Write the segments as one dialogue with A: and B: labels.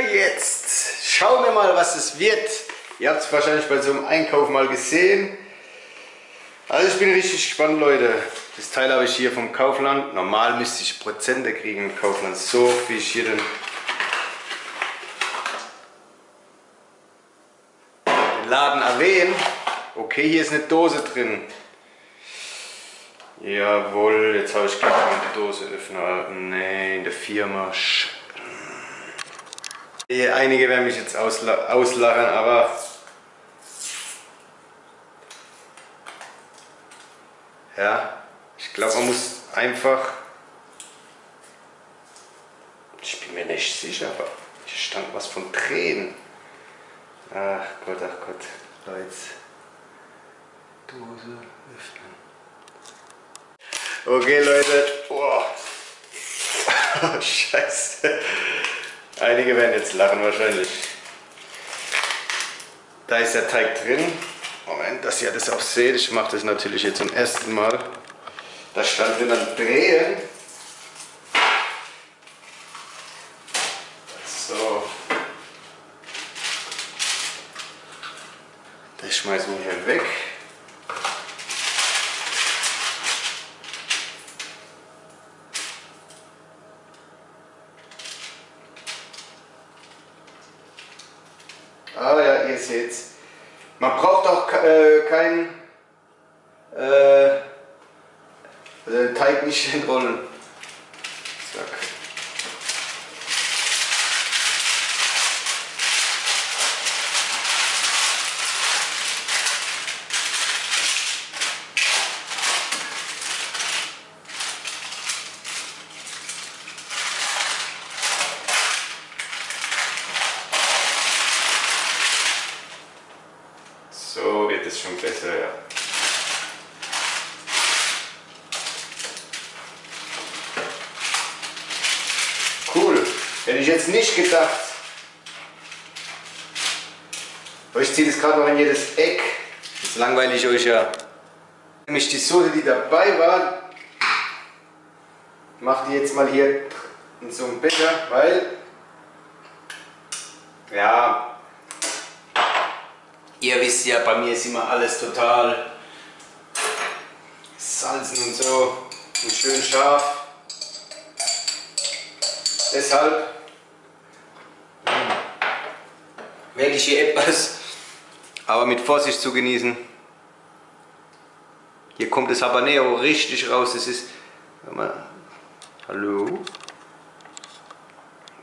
A: Jetzt schauen wir mal, was es wird. Ihr habt es wahrscheinlich bei so einem Einkauf mal gesehen. Also ich bin richtig gespannt, Leute. Das Teil habe ich hier vom Kaufland. Normal müsste ich Prozente kriegen im Kaufland. So wie ich hier den, den Laden erwähne. Okay, hier ist eine Dose drin. Jawohl, jetzt habe ich gleich mal Dose öffnen. Nee, in der Firma. Einige werden mich jetzt auslachen, aber ja, ich glaube, man muss einfach. Ich bin mir nicht sicher, aber hier stand was von Tränen. Ach Gott, ach Gott. Leute. Dose öffnen. Okay, Leute. Oh. oh Scheiße. Einige werden jetzt lachen wahrscheinlich. Da ist der Teig drin. Moment, dass ihr das auch seht. Ich mache das natürlich jetzt zum ersten Mal. Da stand drin dann drehen. So. Das schmeißen wir hier weg. Ah ja, ihr seht's. Man braucht auch äh, keinen äh, den Teig nicht entrollen. Zack. So wird es schon besser, ja. Cool. Jetzt nicht gedacht. Aber ich ziehe das gerade noch in jedes Eck. Jetzt langweile ich euch ja. Nämlich die Soße, die dabei war, mache die jetzt mal hier in so einem Becher, weil ja, ihr wisst ja, bei mir ist immer alles total salzen und so und schön scharf. Deshalb werde ich hier etwas, aber mit Vorsicht zu genießen. Hier kommt das Habanero richtig raus. Das ist, mal, hallo,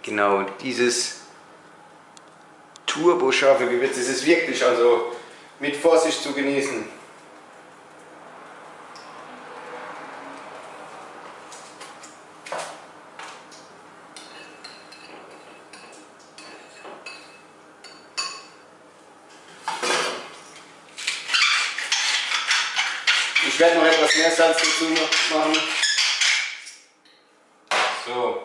A: genau dieses turboscharfe Gewürz. Das ist wirklich also mit Vorsicht zu genießen. Ich werde noch etwas mehr Salz dazu machen. So.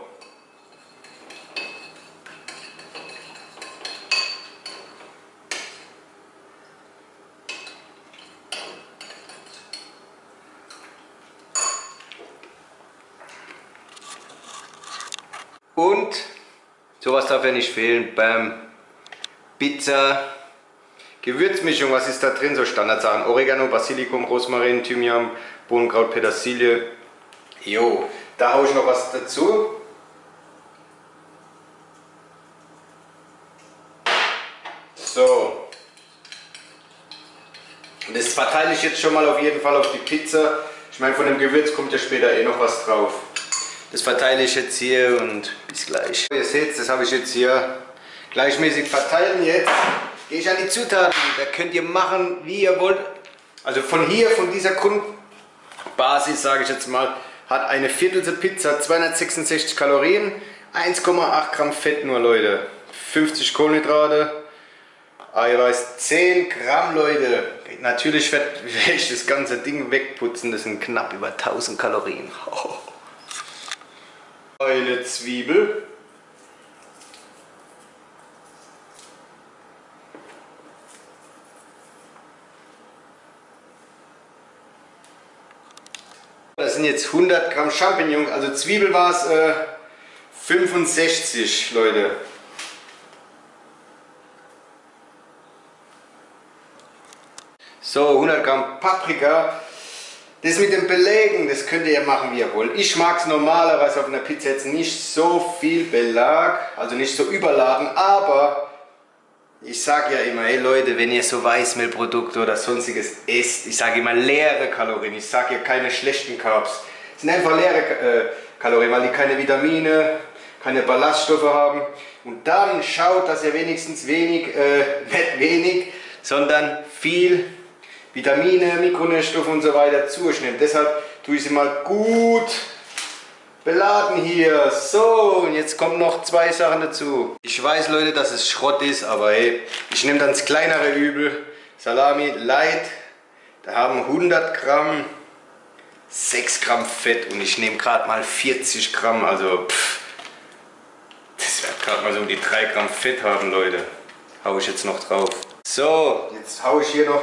A: Und sowas darf ja nicht fehlen beim Pizza Gewürzmischung. Was ist da drin? So Standardsachen: Oregano, Basilikum, Rosmarin, Thymian, Bohnenkraut, Petersilie. Jo, da haue ich noch was dazu. So. Und das verteile ich jetzt schon mal auf jeden Fall auf die Pizza. Ich meine, von dem Gewürz kommt ja später eh noch was drauf. Das verteile ich jetzt hier und bis gleich. Ihr seht, das habe ich jetzt hier gleichmäßig verteilen. Jetzt gehe ich an die Zutaten. Da könnt ihr machen, wie ihr wollt. Also von hier, von dieser Grundbasis, sage ich jetzt mal, hat eine Viertelse Pizza 266 Kalorien, 1,8 Gramm Fett nur, Leute. 50 Kohlenhydrate, Eiweiß 10 Gramm, Leute. Natürlich werde ich das ganze Ding wegputzen. Das sind knapp über 1000 Kalorien. Eine Zwiebel. das sind jetzt 100 Gramm Champignons, also Zwiebel war es äh, 65, Leute. So, 100 Gramm Paprika. Das mit den Belägen, das könnt ihr machen, wie ihr wollt. Ich mag es normalerweise auf einer Pizza jetzt nicht so viel Belag, also nicht so überladen, aber ich sage ja immer, hey Leute, wenn ihr so Weißmehlprodukte oder sonstiges esst, ich sage immer leere Kalorien, ich sage ja keine schlechten Carbs. Es sind einfach leere äh, Kalorien, weil die keine Vitamine, keine Ballaststoffe haben. Und dann schaut, dass ihr wenigstens wenig, äh, nicht wenig, sondern viel Vitamine, Mikronährstoffe und so weiter zu euch nehmt. Deshalb tue ich sie mal gut beladen hier. So, und jetzt kommen noch zwei Sachen dazu. Ich weiß, Leute, dass es Schrott ist, aber hey, ich nehme dann das kleinere Übel. Salami Light, da haben 100 Gramm 6 Gramm Fett und ich nehme gerade mal 40 Gramm, also pff, das wird gerade mal so um die 3 Gramm Fett haben, Leute. Hau ich jetzt noch drauf. So, jetzt haue ich hier noch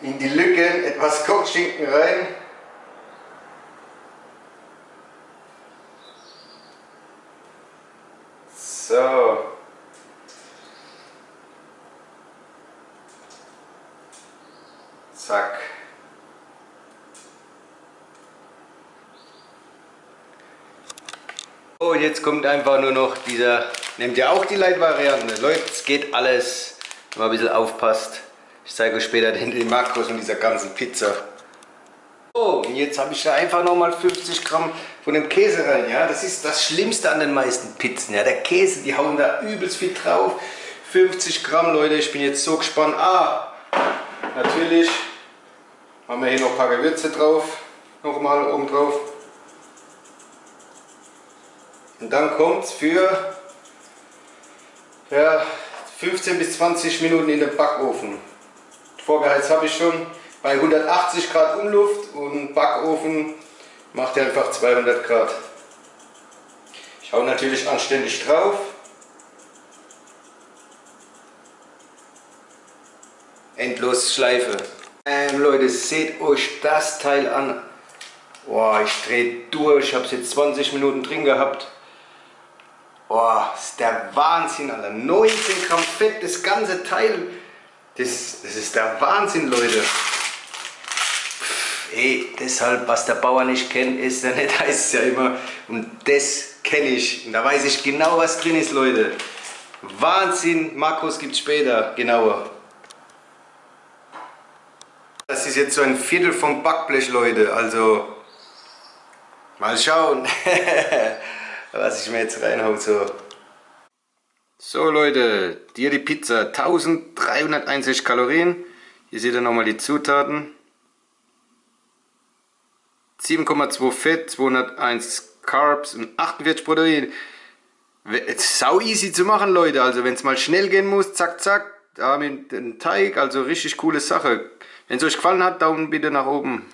A: in die Lücken etwas Kochschinken rein. So. Zack. So, jetzt kommt einfach nur noch dieser, nehmt ihr auch die Light-Variante. Leute, es geht alles, wenn man ein bisschen aufpasst. Ich zeige euch später den, Makros von dieser ganzen Pizza. So, und jetzt habe ich da einfach nochmal 50 Gramm von dem Käse rein. Ja? Das ist das Schlimmste an den meisten Pizzen. Ja? Der Käse, die hauen da übelst viel drauf. 50 Gramm, Leute, ich bin jetzt so gespannt. Ah, natürlich haben wir hier noch ein paar Gewürze drauf. Nochmal oben drauf. Und dann kommt es für ja, 15 bis 20 Minuten in den Backofen. Vorgeheizt habe ich schon bei 180 Grad Umluft und Backofen macht er einfach 200 Grad. Ich hau natürlich anständig drauf. Endlos Schleife. Ähm, Leute, seht euch das Teil an. Boah, ich drehe durch. Ich habe es jetzt 20 Minuten drin gehabt. Boah, ist der Wahnsinn, Alter. 19 Gramm Fett, das ganze Teil. Das, das ist der Wahnsinn, Leute. Ey, deshalb, was der Bauer nicht kennt, ist er nicht, heißt es ja immer. Und das kenne ich. Und da weiß ich genau, was drin ist, Leute. Wahnsinn, Makros gibt später, genauer. Das ist jetzt so ein Viertel vom Backblech, Leute. Also, mal schauen, was ich mir jetzt reinhaue. So. So Leute, hier die Pizza, 1361 Kalorien. Hier seht ihr nochmal die Zutaten. 7,2 Fett, 201 Carbs und 48 Protein. Sau easy zu machen Leute, also wenn es mal schnell gehen muss, zack zack, da haben wir den Teig, also richtig coole Sache. Wenn es euch gefallen hat, Daumen bitte nach oben.